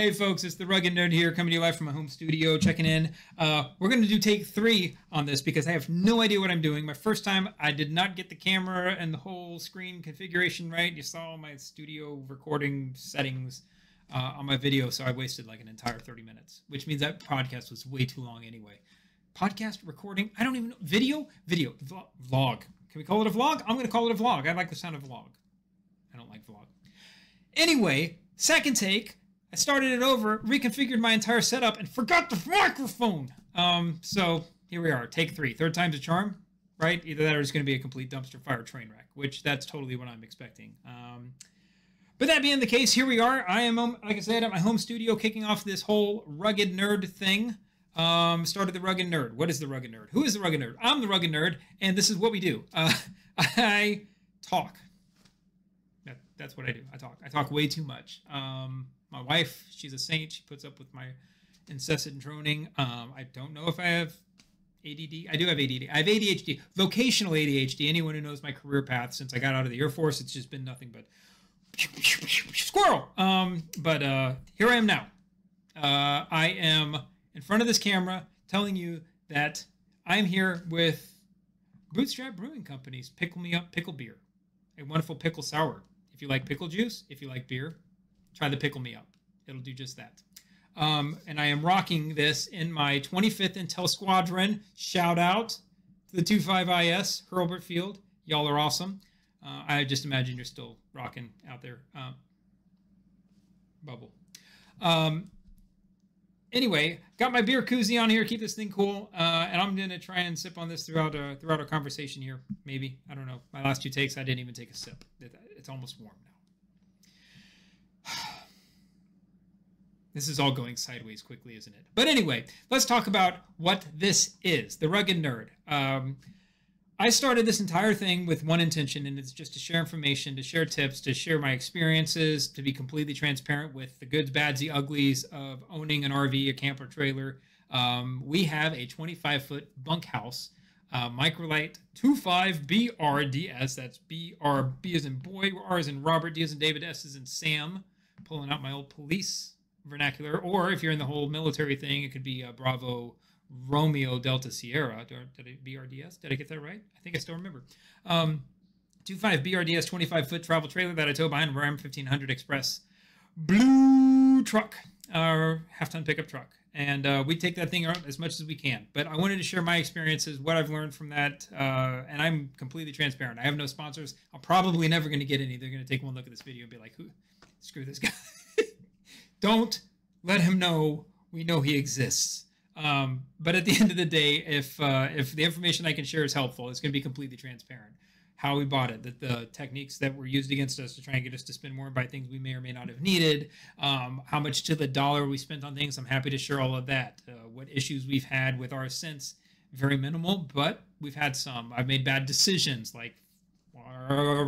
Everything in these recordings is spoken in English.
Hey folks, it's the Rugged Nerd here, coming to you live from my home studio, checking in. Uh, we're going to do take three on this because I have no idea what I'm doing. My first time, I did not get the camera and the whole screen configuration right. You saw my studio recording settings uh, on my video, so I wasted like an entire 30 minutes, which means that podcast was way too long anyway. Podcast recording, I don't even know. Video? Video. Vlog. Can we call it a vlog? I'm going to call it a vlog. I like the sound of vlog. I don't like vlog. Anyway, second take I started it over, reconfigured my entire setup, and forgot the microphone. Um, so here we are, take three. Third time's a charm, right? Either that or it's going to be a complete dumpster fire train wreck, which that's totally what I'm expecting. Um, but that being the case, here we are. I am, um, like I said, at my home studio, kicking off this whole rugged nerd thing. Um, started the rugged nerd. What is the rugged nerd? Who is the rugged nerd? I'm the rugged nerd, and this is what we do. Uh, I talk. That, that's what I do. I talk. I talk way too much. Um, my wife, she's a saint. She puts up with my incessant droning. Um, I don't know if I have ADD. I do have ADD. I have ADHD, vocational ADHD. Anyone who knows my career path since I got out of the Air Force, it's just been nothing but squirrel. Um, but uh, here I am now. Uh, I am in front of this camera telling you that I'm here with Bootstrap Brewing Company's Pickle Me Up Pickle Beer, a wonderful pickle sour. If you like pickle juice, if you like beer, try the Pickle Me Up. It'll do just that. Um, and I am rocking this in my 25th Intel Squadron. Shout out to the 25IS, Hurlburt Field. Y'all are awesome. Uh, I just imagine you're still rocking out there. Um, bubble. Um, anyway, got my beer koozie on here. Keep this thing cool, uh, and I'm gonna try and sip on this throughout uh, throughout our conversation here. Maybe I don't know. My last two takes, I didn't even take a sip. It's almost warm This is all going sideways quickly, isn't it? But anyway, let's talk about what this is the rugged nerd. Um, I started this entire thing with one intention, and it's just to share information, to share tips, to share my experiences, to be completely transparent with the goods, bads, the uglies of owning an RV, a camper trailer. Um, we have a 25 foot bunkhouse, uh, Microlite 25 BRDS. That's B R B as in boy, R as in Robert, D as in David, S as in Sam. Pulling out my old police vernacular, or if you're in the whole military thing, it could be uh, Bravo Romeo Delta Sierra. Did I, BRDS? Did I get that right? I think I still remember. Um, 25 BRDS 25 foot travel trailer that I tow behind Ram 1500 Express blue truck, our half ton pickup truck. And uh, we take that thing out as much as we can. But I wanted to share my experiences, what I've learned from that. Uh, and I'm completely transparent. I have no sponsors. I'm probably never going to get any. They're going to take one look at this video and be like, "Who? Screw this guy." Don't let him know we know he exists. Um, but at the end of the day, if uh, if the information I can share is helpful, it's going to be completely transparent. How we bought it, that the techniques that were used against us to try and get us to spend more and buy things we may or may not have needed, um, how much to the dollar we spent on things. I'm happy to share all of that. Uh, what issues we've had with our sense, very minimal, but we've had some. I've made bad decisions, like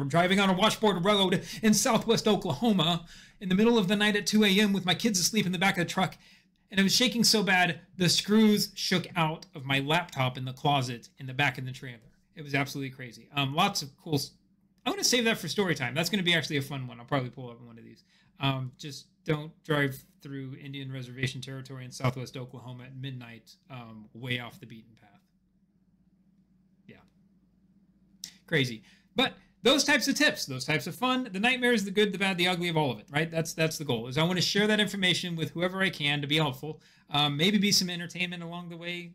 driving on a washboard road in southwest Oklahoma in the middle of the night at 2 a.m. with my kids asleep in the back of the truck. And it was shaking so bad, the screws shook out of my laptop in the closet in the back of the trailer. It was absolutely crazy. Um, lots of cool. I'm going to save that for story time. That's going to be actually a fun one. I'll probably pull up one of these. Um, just don't drive through Indian reservation territory in southwest Oklahoma at midnight, um, way off the beaten path. Yeah. Crazy. But those types of tips, those types of fun, the nightmares, the good, the bad, the ugly of all of it, right? That's that's the goal. Is I want to share that information with whoever I can to be helpful. Um, maybe be some entertainment along the way.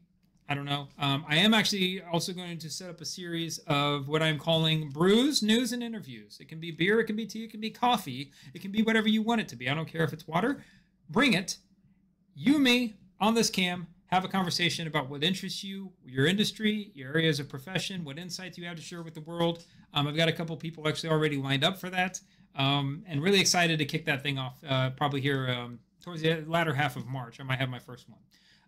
I don't know. Um, I am actually also going to set up a series of what I'm calling brews, news, and interviews. It can be beer, it can be tea, it can be coffee, it can be whatever you want it to be. I don't care if it's water. Bring it. You, me, on this cam, have a conversation about what interests you, your industry, your areas of profession, what insights you have to share with the world. Um, I've got a couple people actually already lined up for that, um, and really excited to kick that thing off. Uh, probably here um, towards the latter half of March, I might have my first one.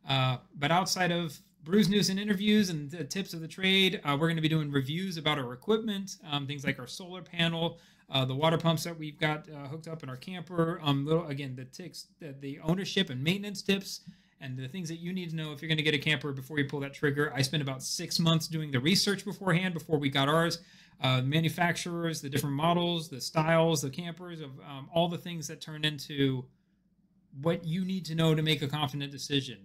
Uh, but outside of brews news and interviews and the tips of the trade, uh, we're going to be doing reviews about our equipment, um, things like our solar panel, uh, the water pumps that we've got uh, hooked up in our camper. Um, little, again, the ticks, the, the ownership and maintenance tips and the things that you need to know if you're going to get a camper before you pull that trigger. I spent about six months doing the research beforehand before we got ours. Uh, manufacturers, the different models, the styles, the campers, of um, all the things that turn into what you need to know to make a confident decision,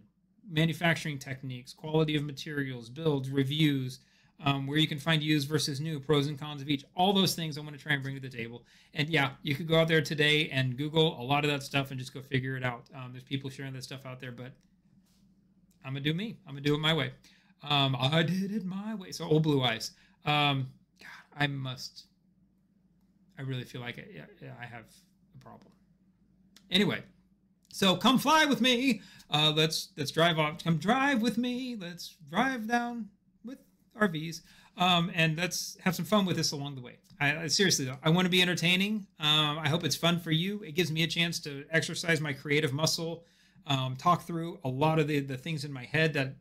manufacturing techniques, quality of materials, builds, reviews, um, where you can find used versus new, pros and cons of each. All those things I'm going to try and bring to the table. And yeah, you could go out there today and Google a lot of that stuff and just go figure it out. Um, there's people sharing that stuff out there, but I'm gonna do me. I'm gonna do it my way. Um, I did it my way. So old blue eyes. Um, God, I must. I really feel like I, I have a problem. Anyway, so come fly with me. Uh, let's let's drive off. Come drive with me. Let's drive down RVs. Um, and let's have some fun with this along the way. I, I seriously though, I want to be entertaining. Um, I hope it's fun for you. It gives me a chance to exercise my creative muscle, um, talk through a lot of the the things in my head that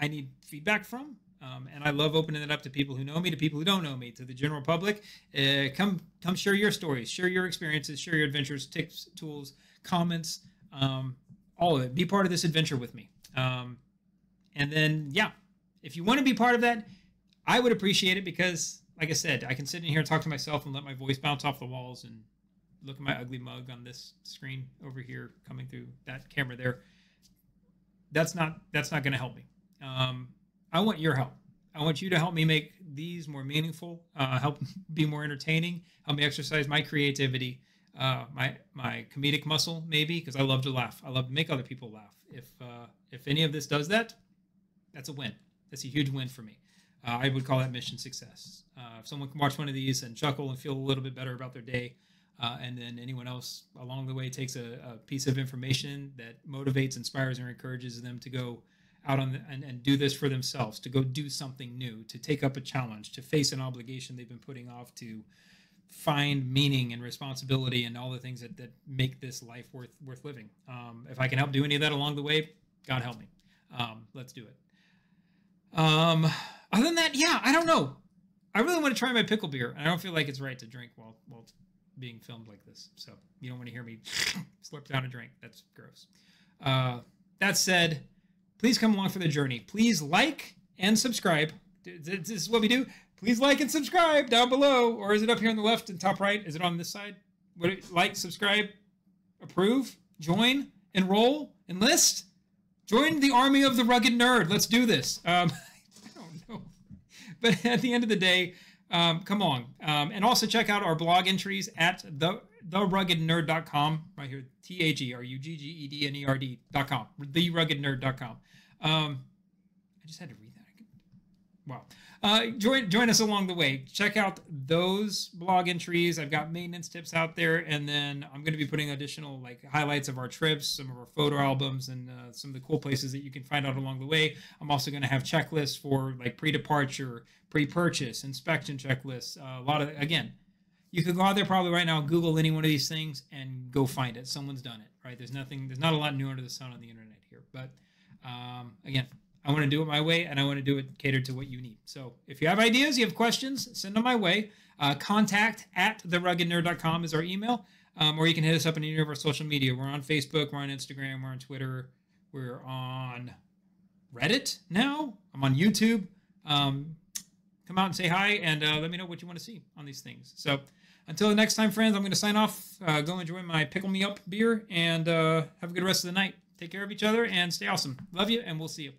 I need feedback from. Um, and I love opening it up to people who know me, to people who don't know me, to the general public. Uh, come, come, share your stories, share your experiences, share your adventures, tips, tools, comments, um, all of it. Be part of this adventure with me. Um, and then, yeah, if you want to be part of that, I would appreciate it because, like I said, I can sit in here and talk to myself and let my voice bounce off the walls and look at my ugly mug on this screen over here coming through that camera there. That's not that's not going to help me. Um, I want your help. I want you to help me make these more meaningful, uh, help be more entertaining, help me exercise my creativity, uh, my my comedic muscle, maybe because I love to laugh. I love to make other people laugh. If uh, if any of this does that, that's a win. That's a huge win for me. Uh, I would call that mission success. Uh, if someone can watch one of these and chuckle and feel a little bit better about their day, uh, and then anyone else along the way takes a, a piece of information that motivates, inspires, or encourages them to go out on the, and, and do this for themselves, to go do something new, to take up a challenge, to face an obligation they've been putting off, to find meaning and responsibility and all the things that, that make this life worth worth living. Um, if I can help do any of that along the way, God help me. Um, let's do it. Um, other than that, yeah, I don't know. I really want to try my pickle beer. I don't feel like it's right to drink while while being filmed like this. So you don't want to hear me slurp down a drink. That's gross. Uh, that said, please come along for the journey. Please like and subscribe. This is what we do. Please like and subscribe down below, or is it up here on the left and top right? Is it on this side? What, like, subscribe, approve, join, enroll, enlist, join the army of the rugged nerd. Let's do this. Um, I don't know, but at the end of the day, um, come on, um, and also check out our blog entries at the theruggednerd.com right here t-a-g-r-u-g-g-e-d-n-e-r-d.com theruggednerd.com um, i just had to read wow uh, join join us along the way check out those blog entries i've got maintenance tips out there and then i'm going to be putting additional like highlights of our trips some of our photo albums and uh, some of the cool places that you can find out along the way i'm also going to have checklists for like pre-departure pre-purchase inspection checklists uh, a lot of again you could go out there probably right now, Google any one of these things, and go find it. Someone's done it, right? There's nothing, there's not a lot new under the sun on the internet here. But um, again, I want to do it my way, and I want to do it catered to what you need. So if you have ideas, you have questions, send them my way. Uh, contact at theruggednerd.com is our email, um, or you can hit us up on any of our social media. We're on Facebook, we're on Instagram, we're on Twitter, we're on Reddit now. I'm on YouTube. Um, come out and say hi, and uh, let me know what you want to see on these things. So. Until the next time, friends, I'm going to sign off. Uh, go enjoy my pickle me up beer and uh, have a good rest of the night. Take care of each other and stay awesome. Love you, and we'll see you.